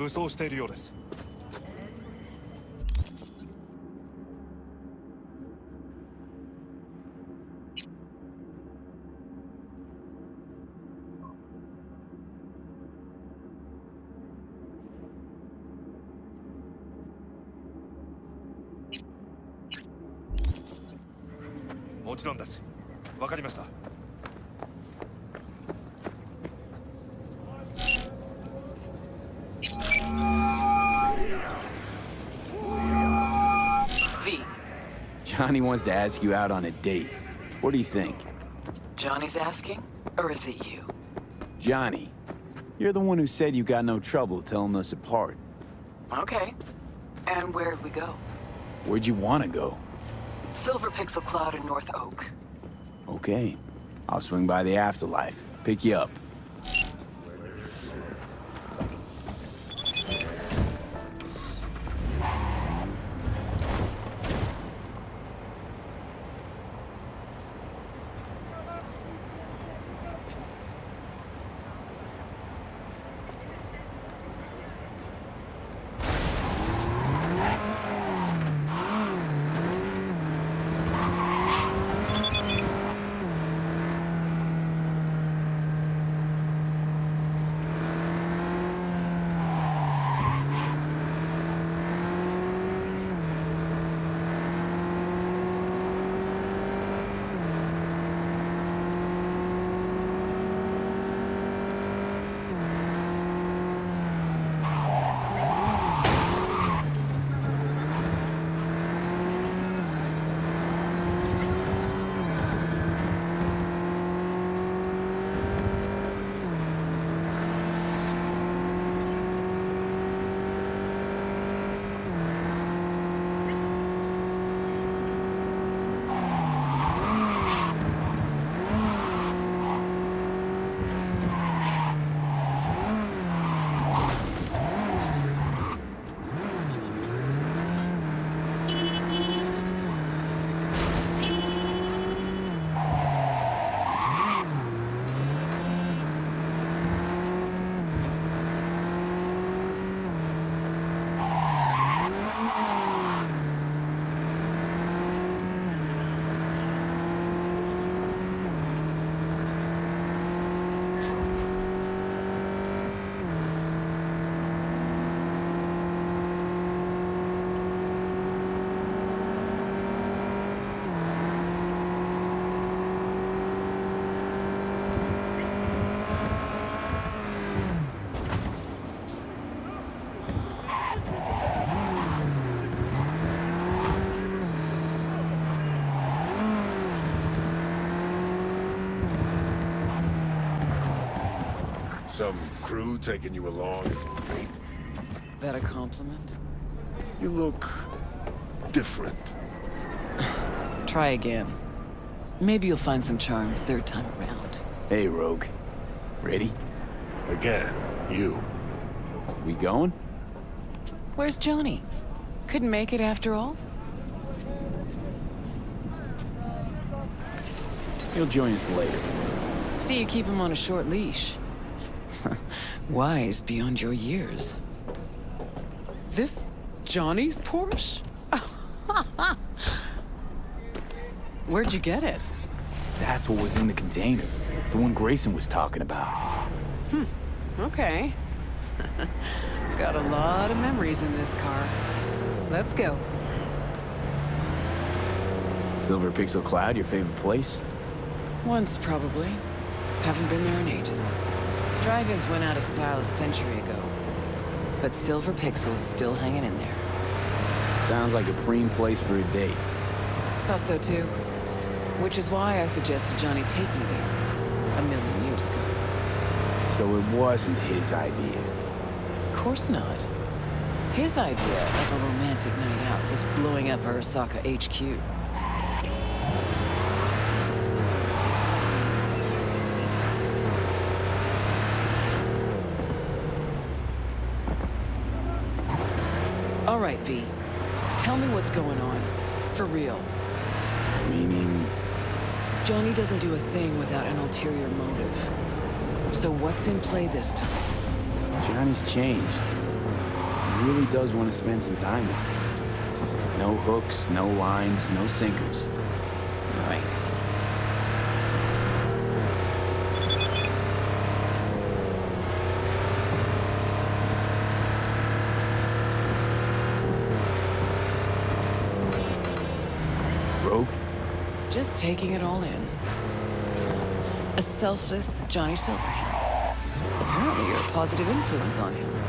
武装しているようです。Johnny wants to ask you out on a date. What do you think? Johnny's asking? Or is it you? Johnny, you're the one who said you got no trouble telling us apart. Okay. And where'd we go? Where'd you want to go? Silver Pixel Cloud in North Oak. Okay. I'll swing by the afterlife. Pick you up. Some crew taking you along as bait? That a compliment? You look... different. Try again. Maybe you'll find some charm third time around. Hey, Rogue. Ready? Again, you. We going? Where's Johnny? Couldn't make it after all? He'll join us later. So you keep him on a short leash. Wise beyond your years. This Johnny's Porsche? Where'd you get it? That's what was in the container. The one Grayson was talking about. Hmm, okay. Got a lot of memories in this car. Let's go. Silver Pixel Cloud, your favorite place? Once, probably. Haven't been there in ages. Drive-ins went out of style a century ago. But Silver Pixel's still hanging in there. Sounds like a preem place for a date. Thought so too. Which is why I suggested Johnny take me there. A million years ago. So it wasn't his idea. Of course not. His idea of a romantic night out was blowing up Arasaka HQ. Right, V. Tell me what's going on. For real. Meaning, Johnny doesn't do a thing without an ulterior motive. So what's in play this time? Johnny's changed. He really does want to spend some time with her. No hooks, no lines, no sinkers. Right. Rogue? Just taking it all in. A selfless Johnny Silverhand. Apparently you're a positive influence on him.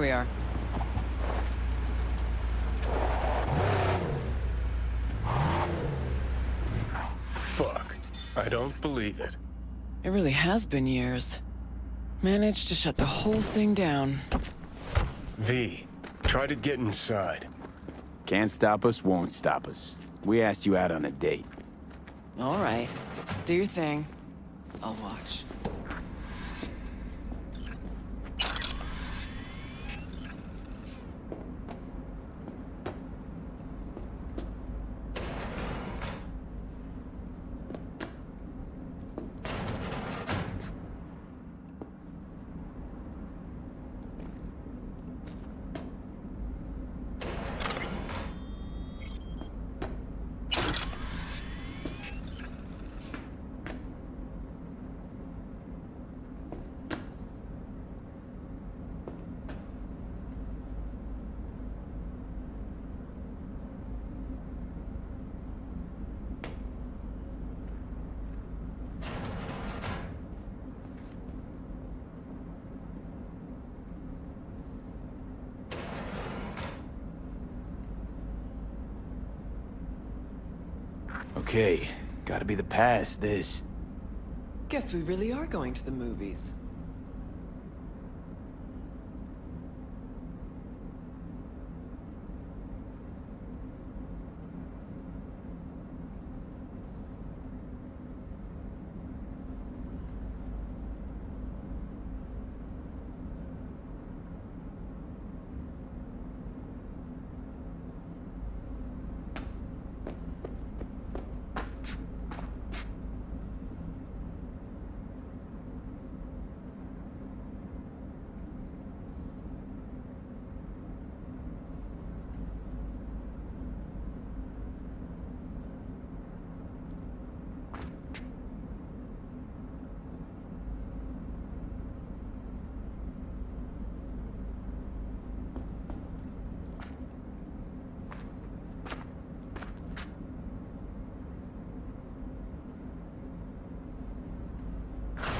Here we are. Fuck. I don't believe it. It really has been years. Managed to shut the whole thing down. V, try to get inside. Can't stop us, won't stop us. We asked you out on a date. All right. Do your thing. I'll watch. Okay, gotta be the past, this. Guess we really are going to the movies.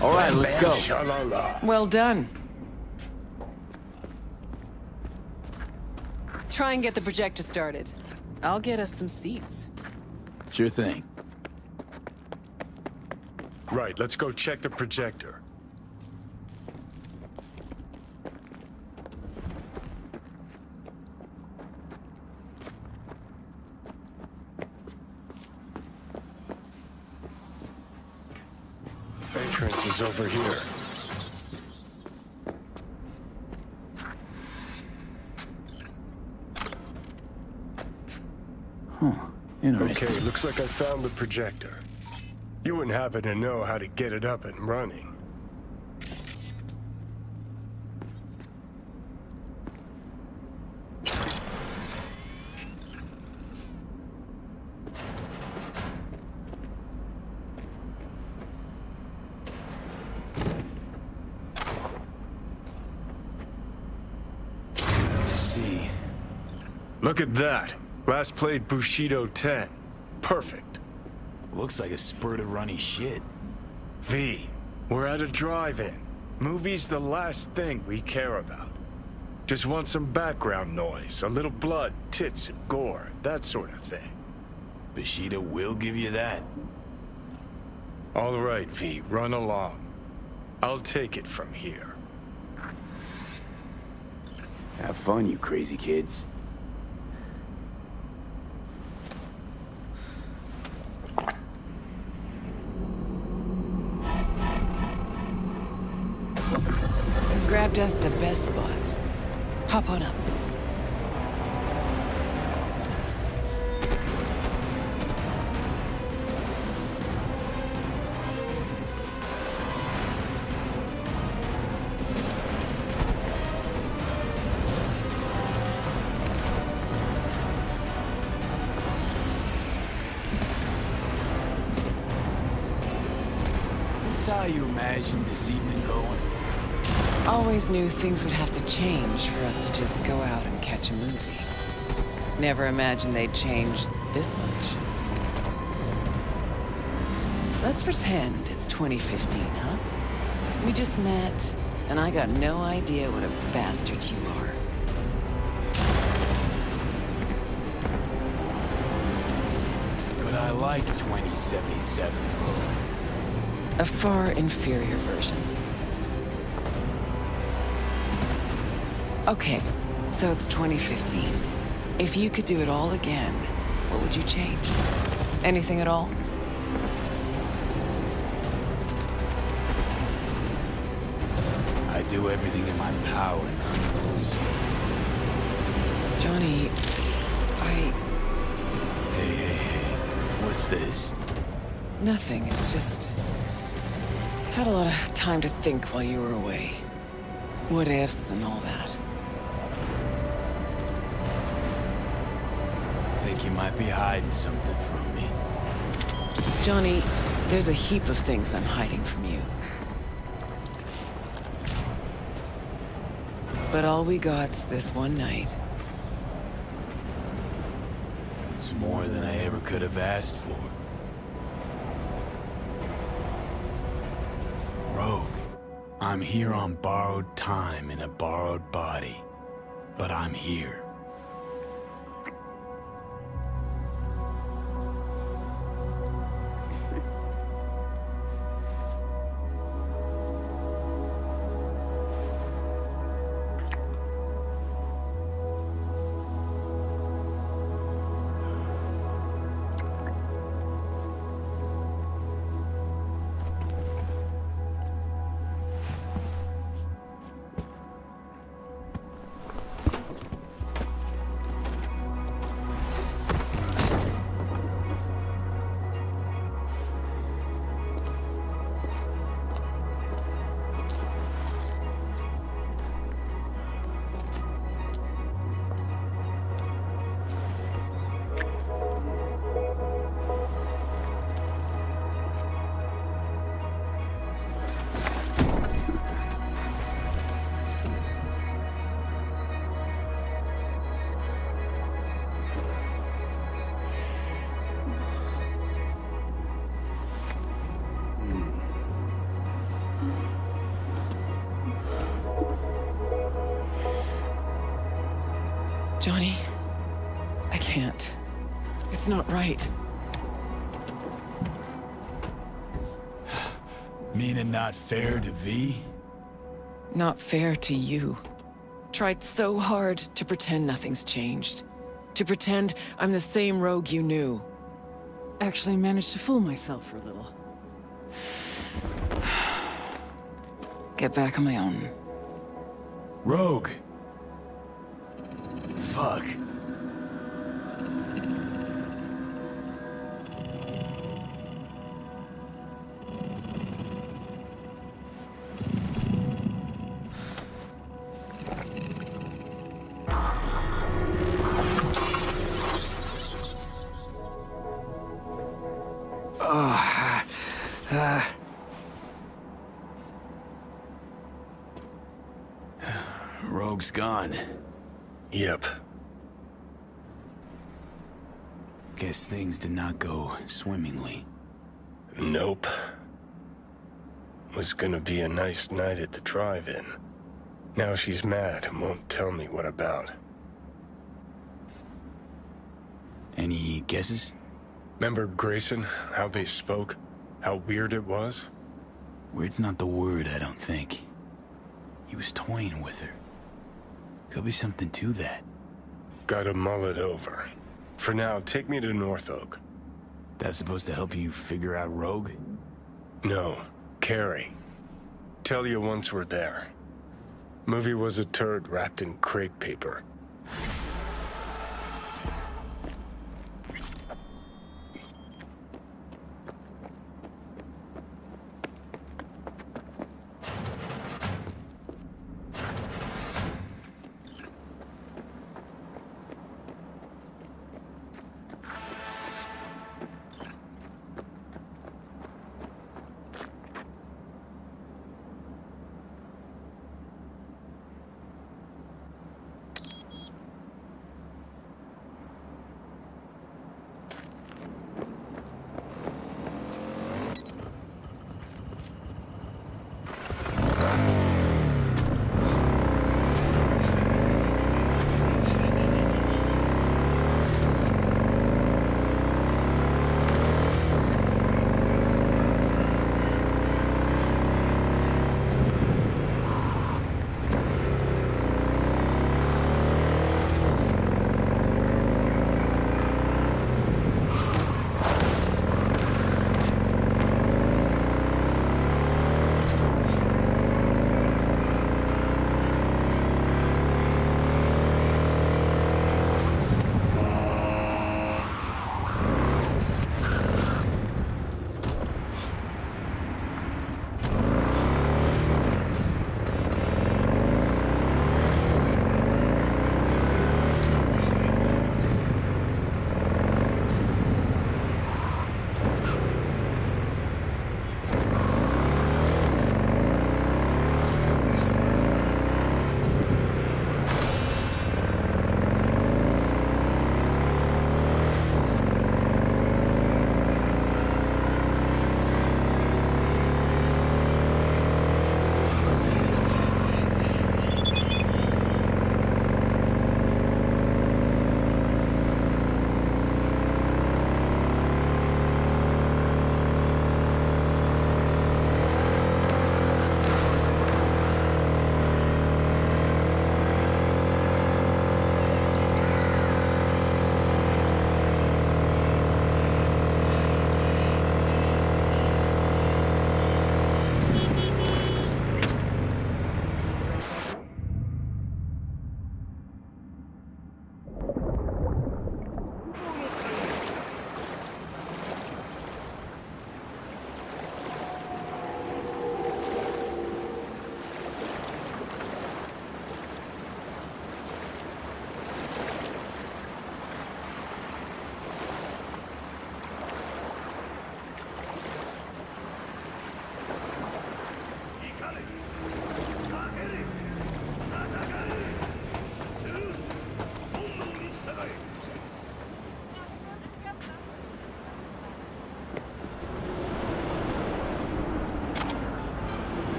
All right, let's go. Well done. Try and get the projector started. I'll get us some seats. Sure thing. Right, let's go check the projector. Entrance is over here. Huh. Interesting. Okay, looks like I found the projector. You wouldn't happen to know how to get it up and running. To see. Look at that. Last played Bushido 10. Perfect. Looks like a spurt of runny shit. V, we're at a drive-in. Movie's the last thing we care about. Just want some background noise, a little blood, tits, and gore, that sort of thing. Bushido will give you that. All right, V, run along. I'll take it from here. Have fun, you crazy kids. Us the best spots. Hop on up. Knew things would have to change for us to just go out and catch a movie. Never imagined they'd change this much. Let's pretend it's 2015, huh? We just met, and I got no idea what a bastard you are. But I like 2077 A far inferior version. Okay, so it's 2015. If you could do it all again, what would you change? Anything at all? I do everything in my power not to lose you. Johnny, I... Hey, hey, hey. What's this? Nothing, it's just... Had a lot of time to think while you were away. What ifs and all that. Think you might be hiding something from me. Johnny, there's a heap of things I'm hiding from you. But all we got's this one night. It's more than I ever could have asked for. Rogue, I'm here on borrowed time in a borrowed body. But I'm here. Johnny, I can't. It's not right. Meaning not fair to V? Not fair to you. Tried so hard to pretend nothing's changed. To pretend I'm the same rogue you knew. Actually managed to fool myself for a little. Get back on my own. Rogue! Fuck. Ah, ah. Rogue's gone. Yep. Guess things did not go swimmingly. Nope. Was gonna be a nice night at the drive-in. Now she's mad and won't tell me what about. Any guesses? Remember Grayson, how they spoke? How weird it was? Weird's not the word, I don't think. He was toying with her. Could be something to that. Gotta mull it over. For now, take me to North Oak. That's supposed to help you figure out Rogue? No, Kerry. Tell you once we're there. Movie was a turd wrapped in crepe paper.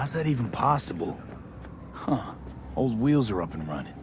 How's that even possible? Huh. Old wheels are up and running.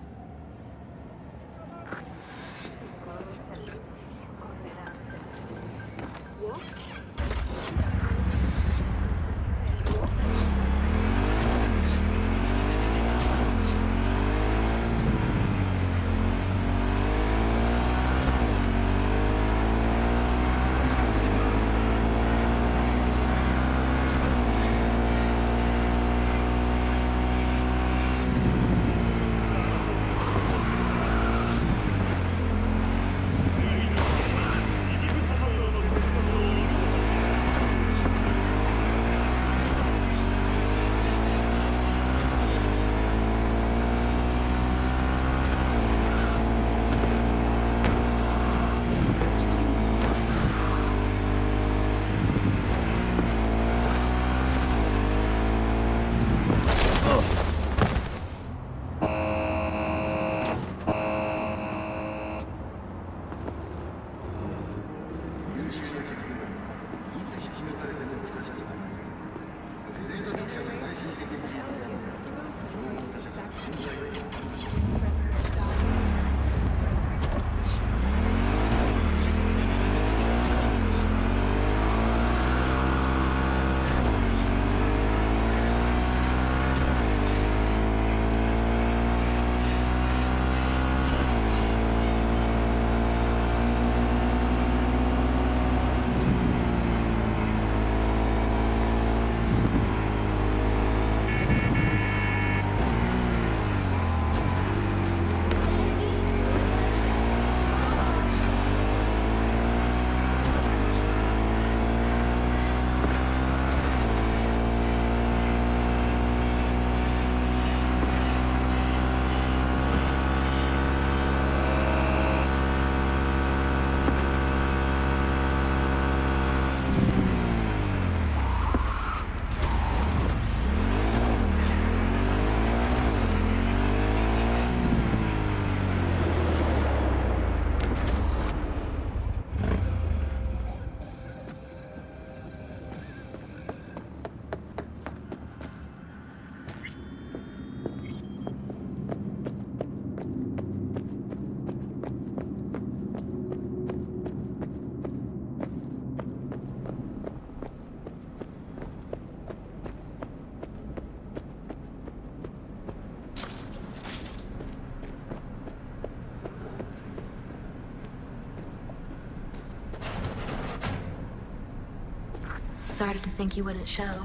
Started to think you wouldn't show.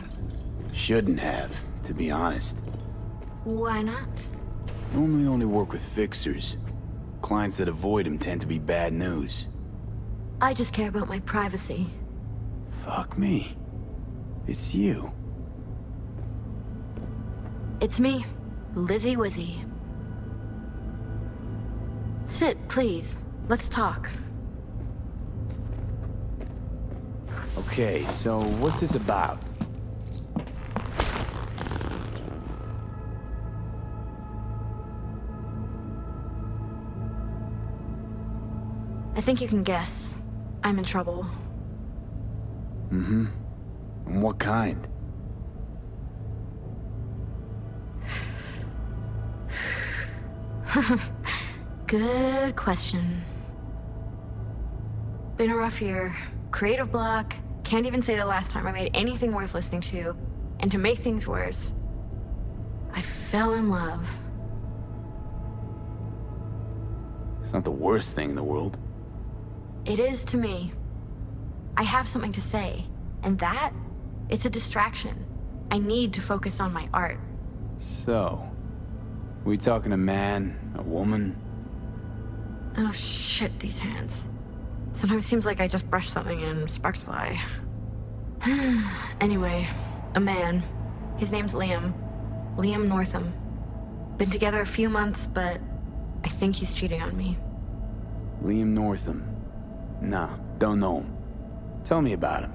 Shouldn't have, to be honest. Why not? Normally only work with fixers. Clients that avoid him tend to be bad news. I just care about my privacy. Fuck me. It's you. It's me, Lizzy Wizzy. Sit, please. Let's talk. Okay, so what's this about? I think you can guess. I'm in trouble. Mm-hmm. And what kind? Good question. Been a rough year. Creative block. Can't even say the last time I made anything worth listening to. And to make things worse, I fell in love. It's not the worst thing in the world. It is to me. I have something to say, and that, it's a distraction. I need to focus on my art. So, we talking a man, a woman? Oh shit, these hands. Sometimes seems like I just brush something and sparks fly. anyway, a man. His name's Liam. Liam Northam. Been together a few months, but I think he's cheating on me. Liam Northam. Nah, don't know him. Tell me about him.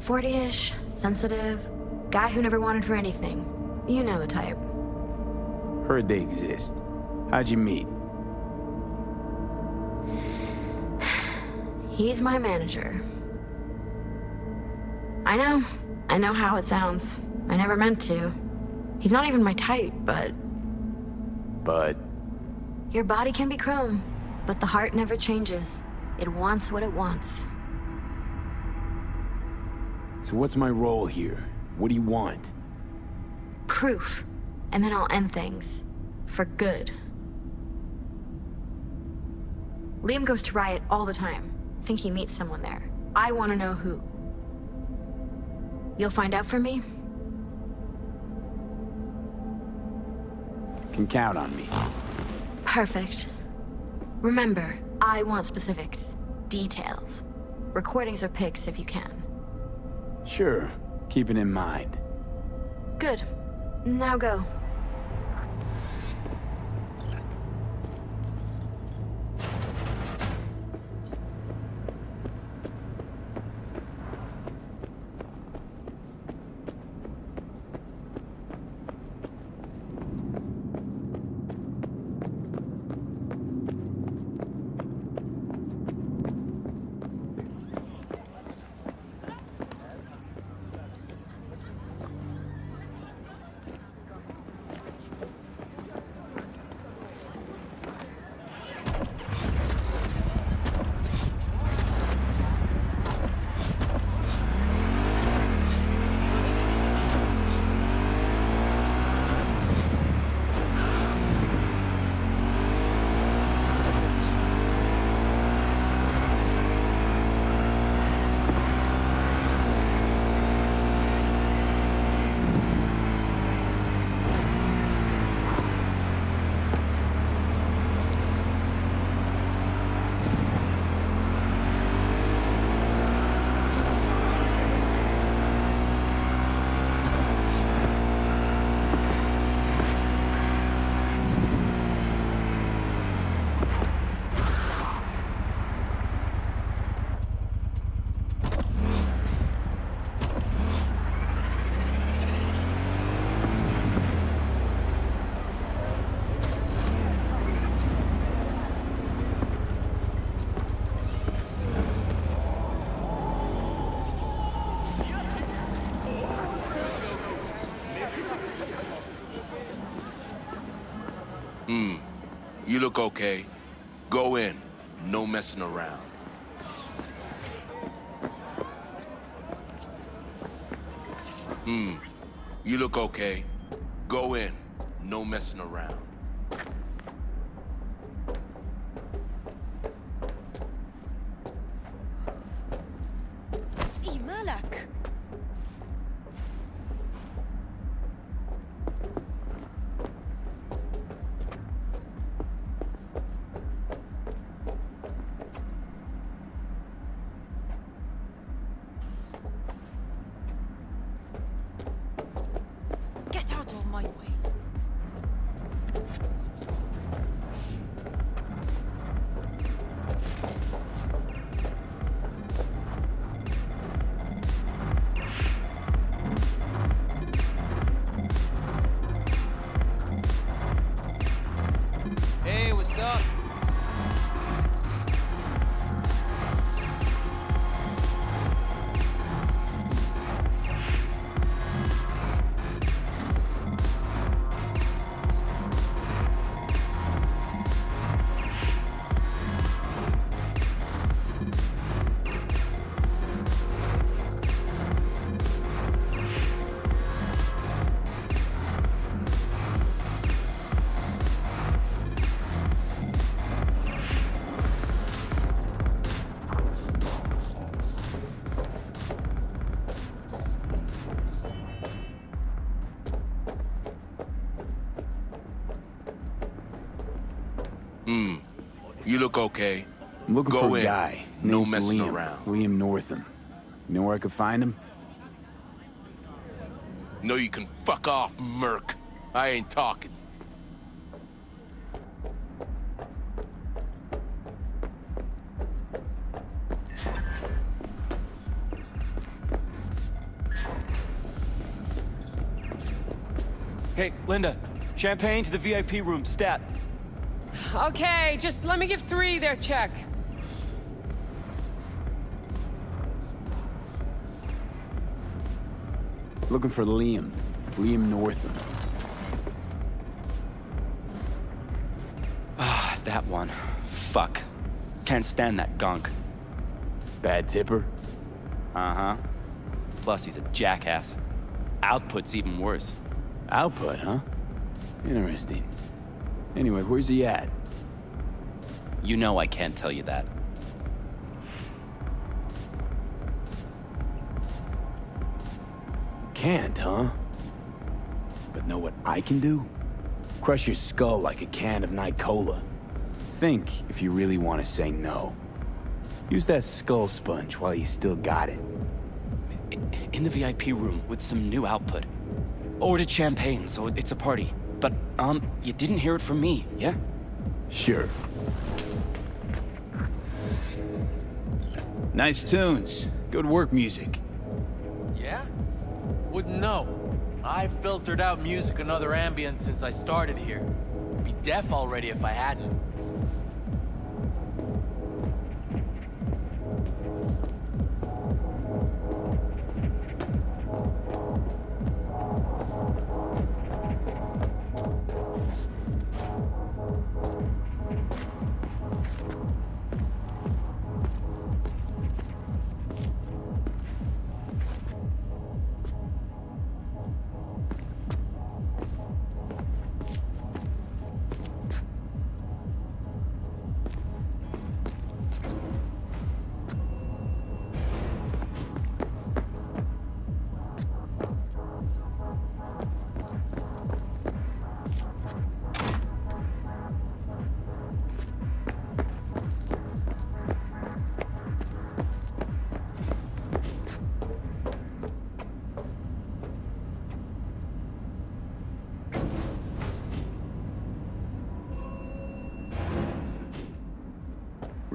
40-ish, sensitive, guy who never wanted for anything. You know the type. Heard they exist. How'd you meet? He's my manager. I know. I know how it sounds. I never meant to. He's not even my type, but But your body can be chrome, but the heart never changes. It wants what it wants. so what's my role here? What do you want? Proof. And then I'll end things. For good. Liam goes to Riot all the time. Think he meets someone there. I want to know who. You'll find out for me? Can count on me. Perfect. Remember, I want specifics. Details. Recordings or pics if you can. Sure. Keep it in mind. Good. Now go. You look okay. Go in. No messing around. Hmm. You look okay. Go in. No messing around. Hmm. You look okay. I'm looking Go for a in. guy. No named messing Liam. around. Liam Northam. You know where I could find him? No, you can fuck off, Merc. I ain't talking. Hey, Linda. Champagne to the VIP room, stat. Okay, just let me give three their check. Looking for Liam. Liam Northam. Ah, that one. Fuck. Can't stand that gunk. Bad tipper? Uh-huh. Plus, he's a jackass. Output's even worse. Output, huh? Interesting. Anyway, where's he at? You know I can't tell you that. Can't, huh? But know what I can do? Crush your skull like a can of NiCola. Think if you really want to say no. Use that skull sponge while you still got it. In the VIP room with some new output. Ordered champagne, so it's a party. But, um, you didn't hear it from me, yeah? Sure. Nice tunes. Good work music. Yeah? Wouldn't know. I've filtered out music and other ambience since I started here. Be deaf already if I hadn't.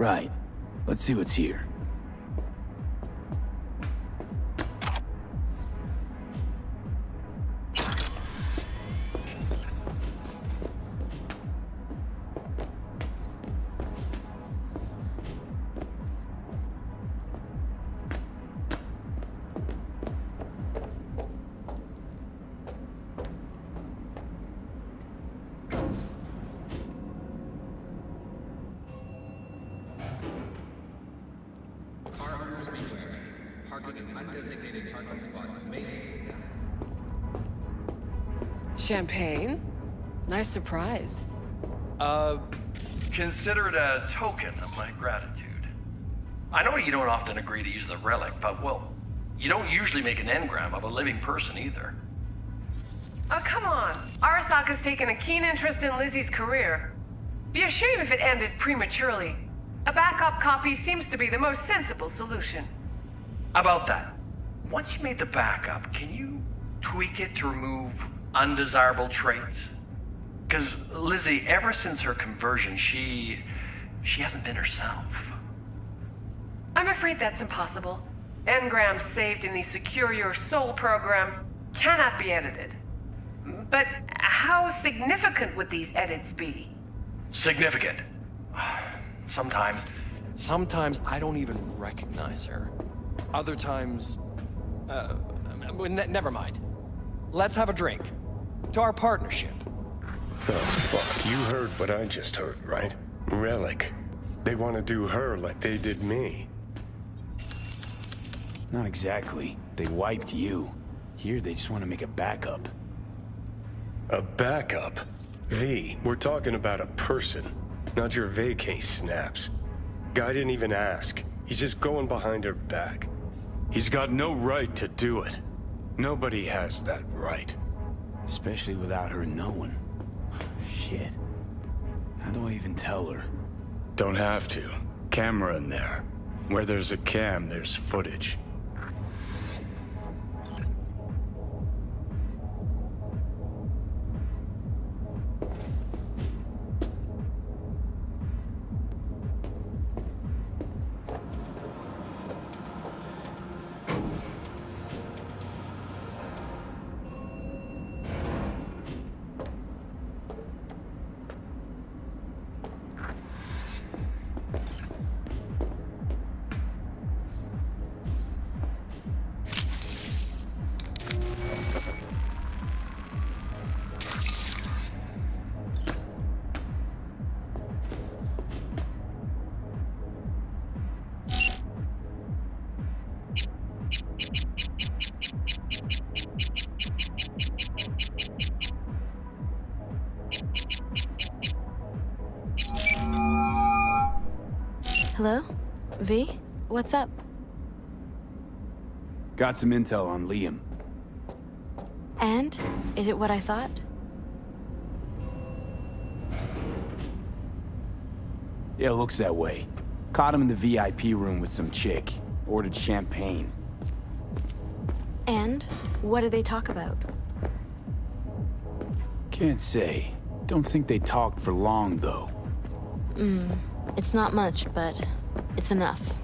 Right. Let's see what's here. Champagne? Nice surprise. Uh, consider it a token of my gratitude. I know you don't often agree to use the relic, but, well, you don't usually make an engram of a living person either. Oh, come on. Arasaka's taken a keen interest in Lizzy's career. Be a shame if it ended prematurely. A backup copy seems to be the most sensible solution. About that, once you made the backup, can you tweak it to remove undesirable traits? Because Lizzy, ever since her conversion, she. she hasn't been herself. I'm afraid that's impossible. Engrams saved in the Secure Your Soul program cannot be edited. But how significant would these edits be? Significant. Sometimes. Sometimes I don't even recognize her. Other times. Uh, ne never mind. Let's have a drink. To our partnership. Oh, fuck. You heard what I just heard, right? Relic. They want to do her like they did me. Not exactly. They wiped you. Here, they just want to make a backup. A backup? V, we're talking about a person, not your vacay snaps. Guy didn't even ask. He's just going behind her back. He's got no right to do it. Nobody has that right. Especially without her knowing. Shit. How do I even tell her? Don't have to. Camera in there. Where there's a cam, there's footage. Hello? V? What's up? Got some intel on Liam. And? Is it what I thought? Yeah, looks that way. Caught him in the VIP room with some chick. Ordered champagne. And? What did they talk about? Can't say. Don't think they talked for long, though. Hmm. It's not much, but it's enough.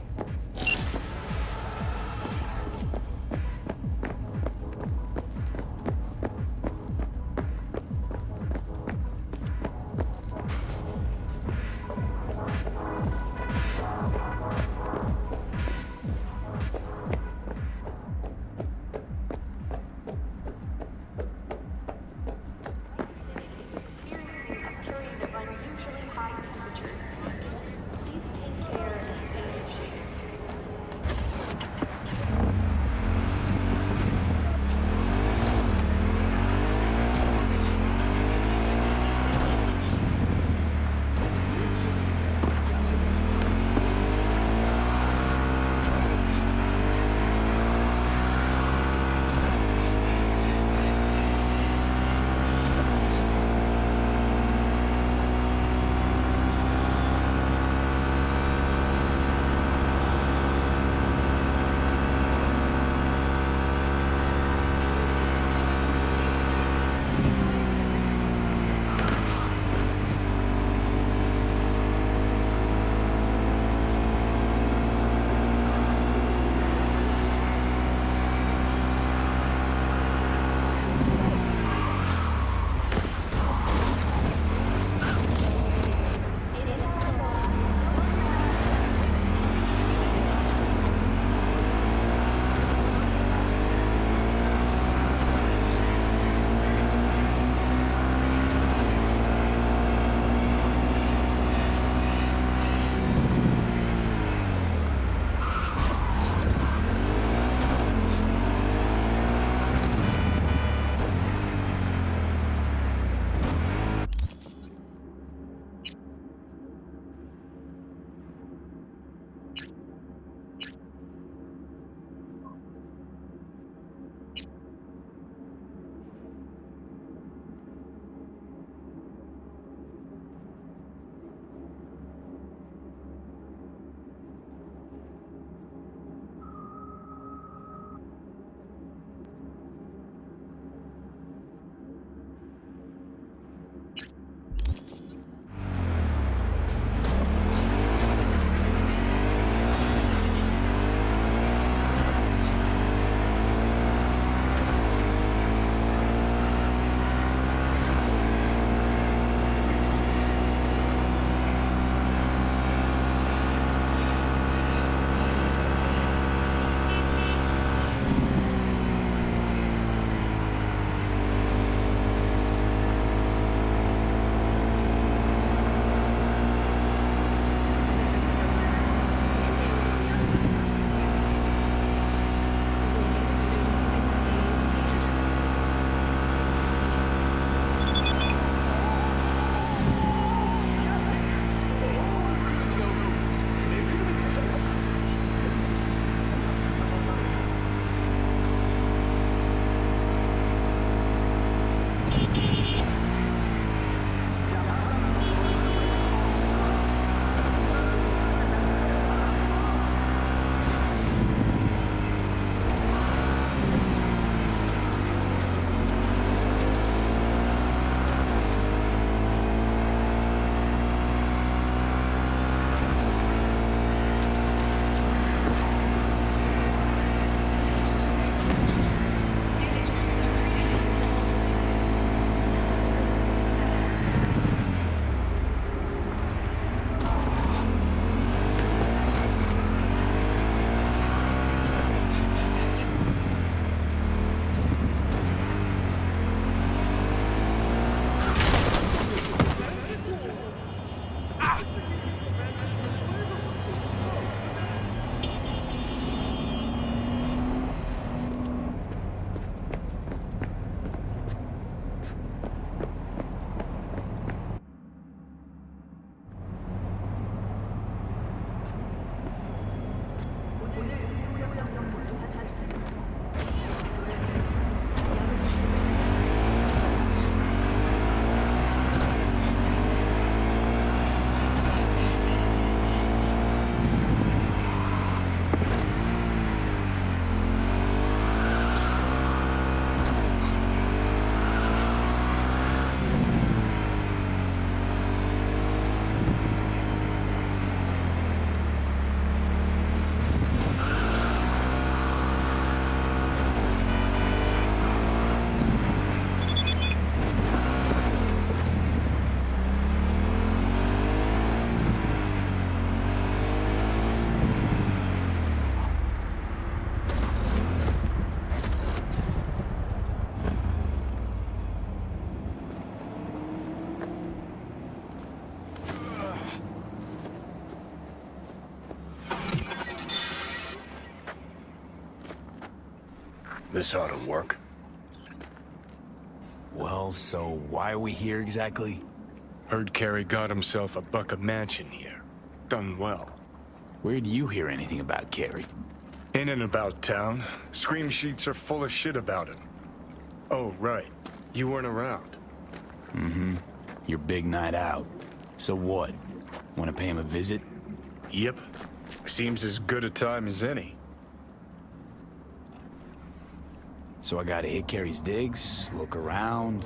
This ought to work. Well, so why are we here exactly? Heard Kerry got himself a bucket mansion here. Done well. Where do you hear anything about Kerry? In and about town. Scream sheets are full of shit about him. Oh, right. You weren't around. Mm-hmm. Your big night out. So what? Want to pay him a visit? Yep. Seems as good a time as any. So I gotta hit Kerry's digs, look around,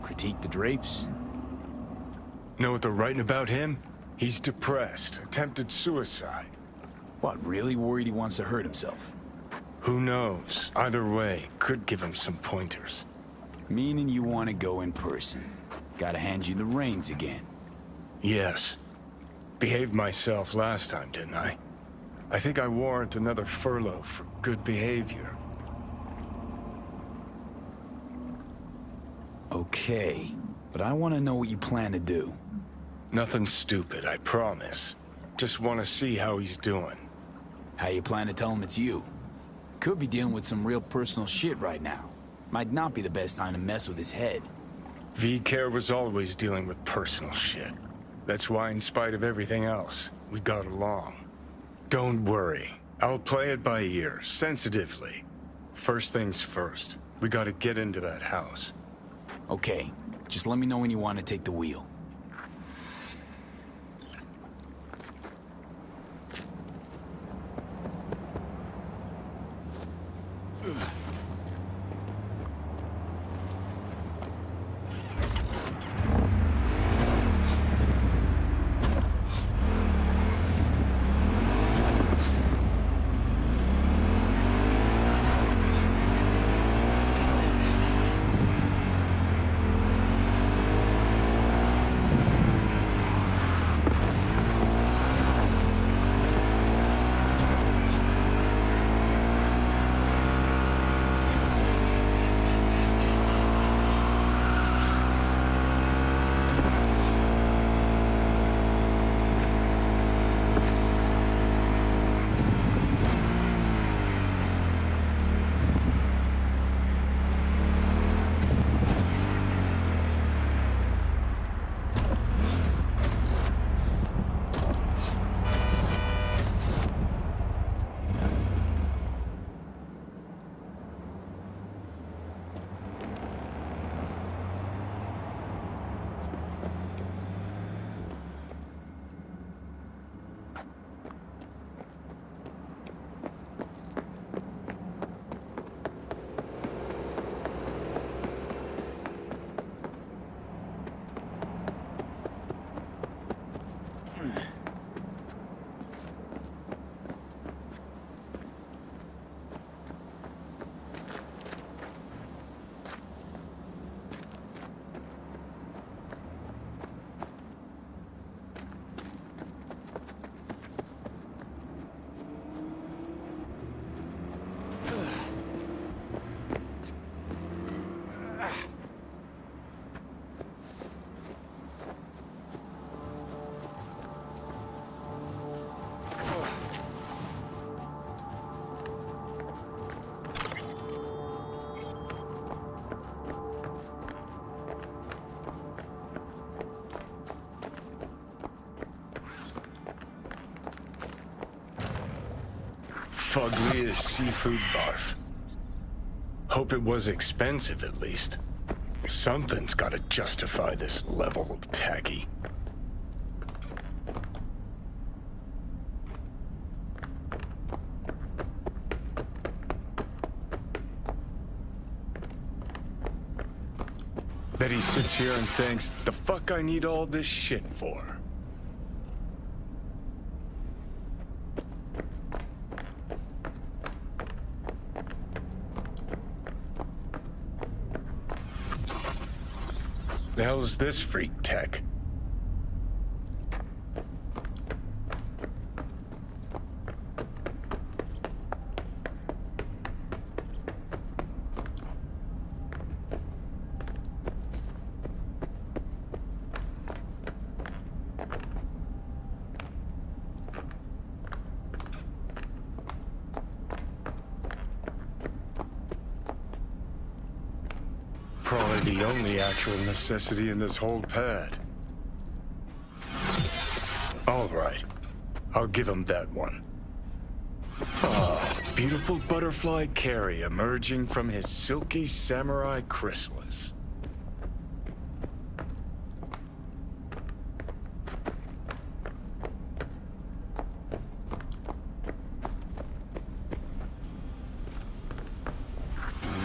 critique the drapes? Know what they're writing about him? He's depressed, attempted suicide. What, really worried he wants to hurt himself? Who knows? Either way, could give him some pointers. Meaning you want to go in person. Gotta hand you the reins again. Yes. Behaved myself last time, didn't I? I think I warrant another furlough for good behavior. Okay, but I want to know what you plan to do. Nothing stupid, I promise. Just want to see how he's doing. How you plan to tell him it's you? Could be dealing with some real personal shit right now. Might not be the best time to mess with his head. V-Care was always dealing with personal shit. That's why, in spite of everything else, we got along. Don't worry. I'll play it by ear, sensitively. First things first. We gotta get into that house. Okay, just let me know when you want to take the wheel. Fugliest seafood barf. Hope it was expensive at least. Something's gotta justify this level of tacky. Bet he sits here and thinks, the fuck I need all this shit for? The hell is this freak tech? Actual necessity in this whole pad. All right. I'll give him that one. Ah, beautiful butterfly Kerry emerging from his silky samurai chrysalis.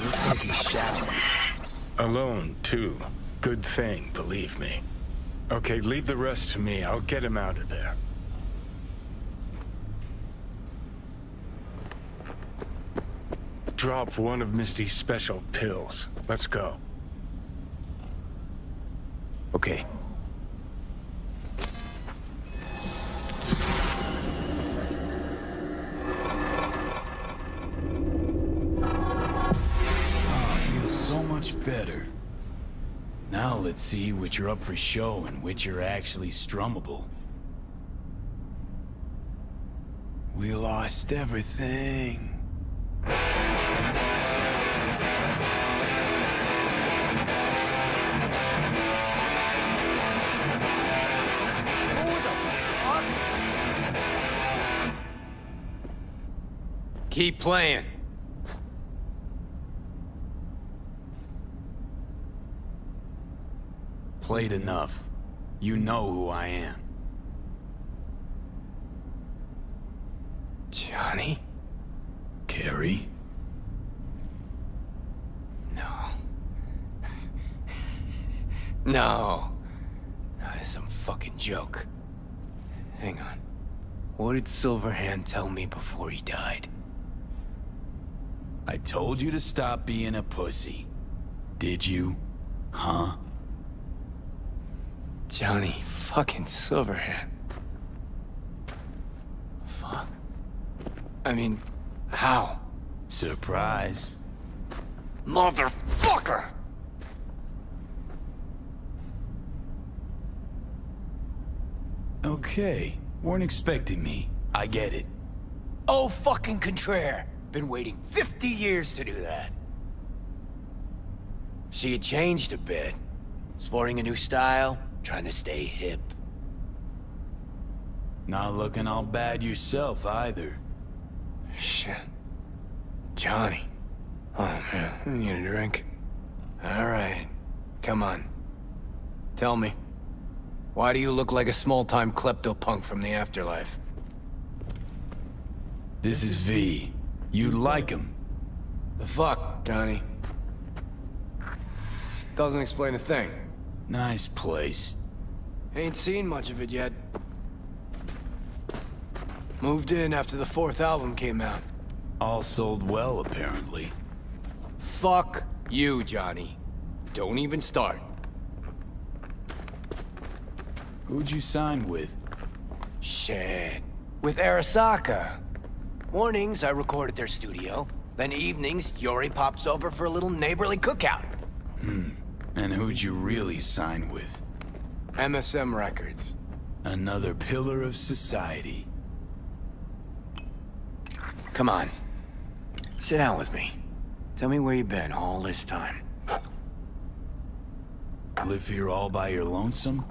Looks like he's shadowing. Alone, too. Good thing, believe me. Okay, leave the rest to me. I'll get him out of there. Drop one of Misty's special pills. Let's go. Okay. See which are up for show and which are actually strummable. We lost everything. Who the fuck? Keep playing. Played enough. You know who I am. Johnny? Kerry? No. No. That is some fucking joke. Hang on. What did Silverhand tell me before he died? I told you to stop being a pussy. Did you? Huh? Johnny fucking Silverhand. Fuck. I mean, how? Surprise. Motherfucker! Okay. Weren't expecting me. I get it. Oh, fucking Contraire. Been waiting 50 years to do that. She had changed a bit. Sporting a new style, trying to stay hip. Not looking all bad yourself, either. Shit. Johnny. Oh, man. I need a drink. All right. Come on. Tell me. Why do you look like a small-time klepto-punk from the afterlife? This is V. You'd like him. The fuck, Johnny? Doesn't explain a thing. Nice place. Ain't seen much of it yet. Moved in after the fourth album came out. All sold well, apparently. Fuck you, Johnny. Don't even start. Who'd you sign with? Shit. With Arasaka. Mornings, I record at their studio. Then evenings, Yori pops over for a little neighborly cookout. Hmm. And who'd you really sign with? MSM Records. Another pillar of society. Come on. Sit down with me. Tell me where you've been all this time. Live here all by your lonesome?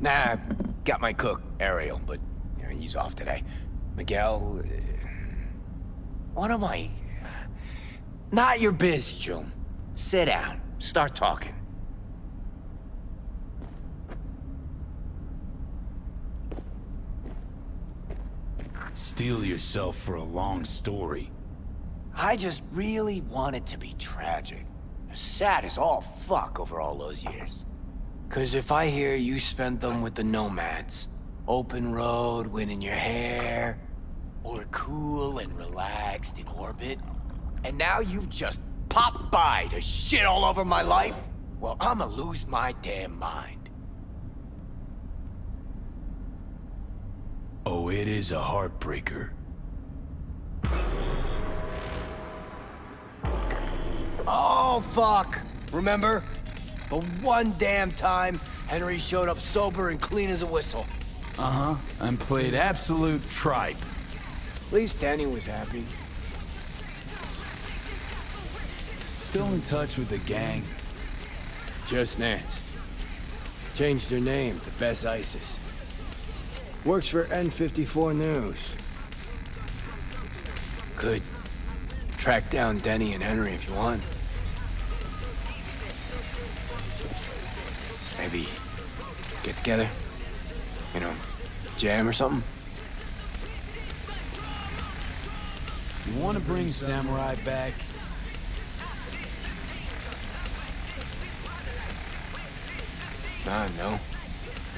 Nah, got my cook, Ariel, but you know, he's off today. Miguel... Uh, what am I... Not your biz, June. Sit down. Start talking. Steel yourself for a long story. I just really want it to be tragic. Sad as all fuck over all those years. Cause if I hear you spent them with the Nomads, open road, wind in your hair, or cool and relaxed in orbit, and now you've just popped by to shit all over my life, well, I'ma lose my damn mind. Oh, it is a heartbreaker. Oh, fuck. Remember? The one damn time Henry showed up sober and clean as a whistle. Uh-huh. And played absolute tripe. At least Danny was happy. Still in touch with the gang? Just Nance. Changed her name to Bes Isis. Works for N54 News. Could track down Denny and Henry if you want. Maybe get together? You know, jam or something? You want to bring Samurai back? I know.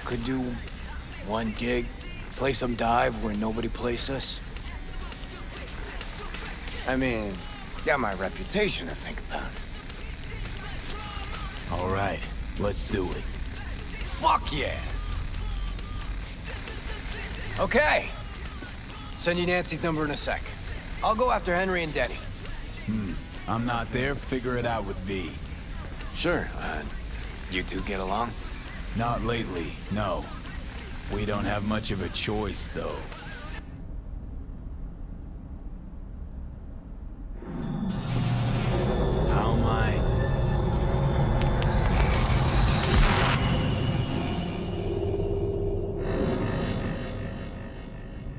Could do one gig, play some dive where nobody plays us. I mean, got my reputation to think about. All right, let's do it. Fuck yeah! Okay. Send you Nancy's number in a sec. I'll go after Henry and Denny. Hmm. I'm not there. Figure it out with V. Sure. Uh, you two get along? Not lately, no. We don't have much of a choice, though. How am I?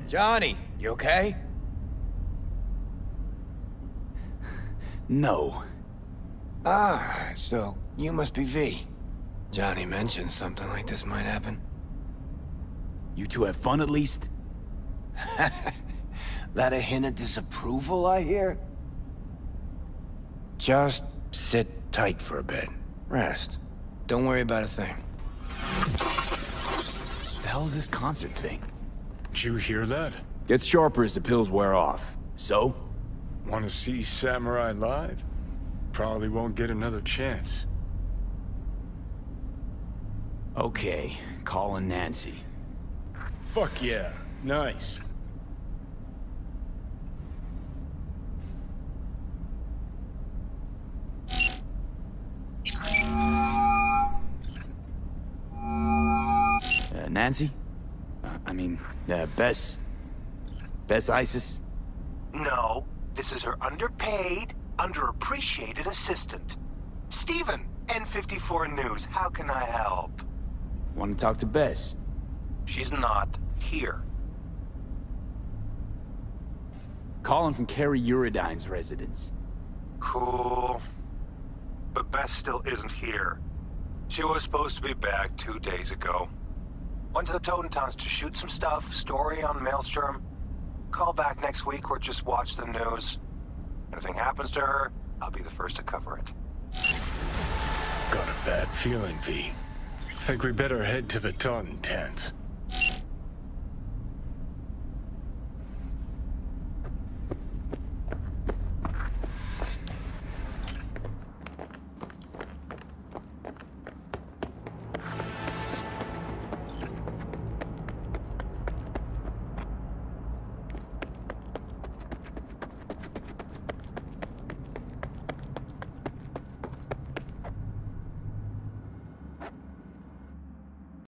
Johnny, you okay? No. Ah, so you must be V. Johnny mentioned something like this might happen. You two have fun at least? that a hint of disapproval, I hear? Just sit tight for a bit. Rest. Don't worry about a thing. The hell is this concert thing? Did you hear that? Gets sharper as the pills wear off. So? Want to see Samurai live? Probably won't get another chance. Okay, calling Nancy. Fuck yeah. Nice. Uh, Nancy? Uh, I mean, uh, Bes? Bes Isis? No, this is her underpaid, underappreciated assistant. Steven, N54 News, how can I help? Want to talk to Bes? She's not here. Calling from Kerry Eurodyne's residence. Cool. But Bes still isn't here. She was supposed to be back two days ago. Went to the Totentanz to shoot some stuff, story on Maelstrom. Call back next week or just watch the news. Anything happens to her, I'll be the first to cover it. Got a bad feeling, V. Think we better head to the Totentanz.